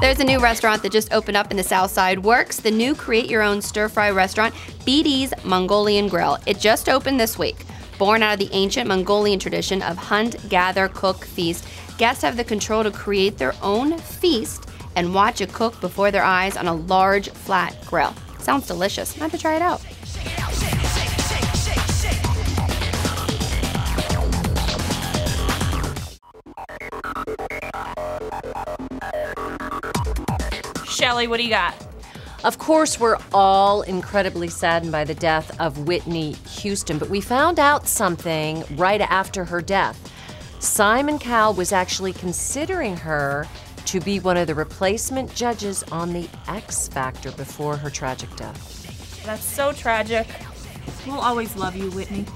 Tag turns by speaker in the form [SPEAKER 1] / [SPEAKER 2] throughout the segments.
[SPEAKER 1] There's a new restaurant that just opened up in the South Side Works, the new create your own stir fry restaurant, BD's Mongolian Grill. It just opened this week. Born out of the ancient Mongolian tradition of hunt, gather, cook, feast, guests have the control to create their own feast and watch it cook before their eyes on a large, flat grill. Sounds delicious. Have to try it out.
[SPEAKER 2] Shelly, what do you got?
[SPEAKER 3] Of course, we're all incredibly saddened by the death of Whitney Houston, but we found out something right after her death. Simon Cowell was actually considering her to be one of the replacement judges on The X Factor before her tragic death.
[SPEAKER 2] That's so tragic. We'll always love you, Whitney.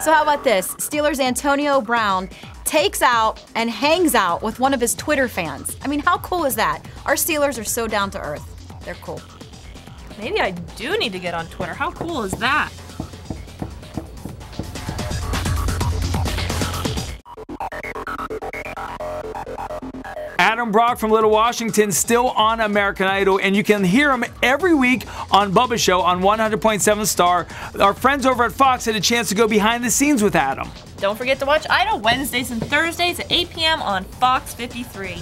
[SPEAKER 4] So how about this? Steelers Antonio Brown takes out and hangs out with one of his Twitter fans. I mean, how cool is that? Our Steelers are so down to earth. They're cool.
[SPEAKER 2] Maybe I do need to get on Twitter. How cool is that?
[SPEAKER 5] Adam Brock from Little Washington still on American Idol, and you can hear him every week on Bubba Show on 100.7 Star. Our friends over at Fox had a chance to go behind the scenes with Adam.
[SPEAKER 2] Don't forget to watch Idol Wednesdays and Thursdays at 8 p.m. on Fox 53.